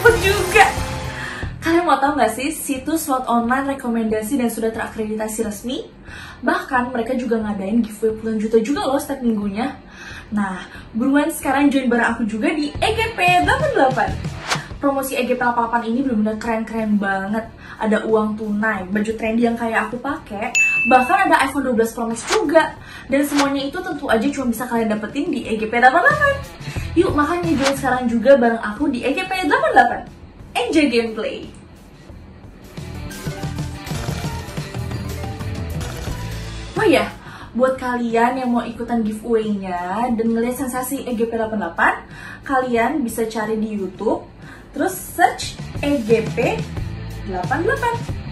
juga. Kalian mau tahu nggak sih situs slot online rekomendasi dan sudah terakreditasi resmi? Bahkan mereka juga ngadain giveaway puluhan juta juga loh setiap minggunya. Nah, buruan sekarang join bareng aku juga di EGP 88. Promosi EGP 88 ini benar-benar keren-keren banget. Ada uang tunai, baju trendy yang kayak aku pakai, bahkan ada iPhone 12 Pro Max juga. Dan semuanya itu tentu aja cuma bisa kalian dapetin di EGP 88. Yuk makanya join sekarang juga bareng aku di E EGP 88. Enjoy gameplay! Oh ya, buat kalian yang mau ikutan giveaway-nya dan ngeliat sensasi E EGP 88, kalian bisa cari di YouTube, terus search E EGP 88.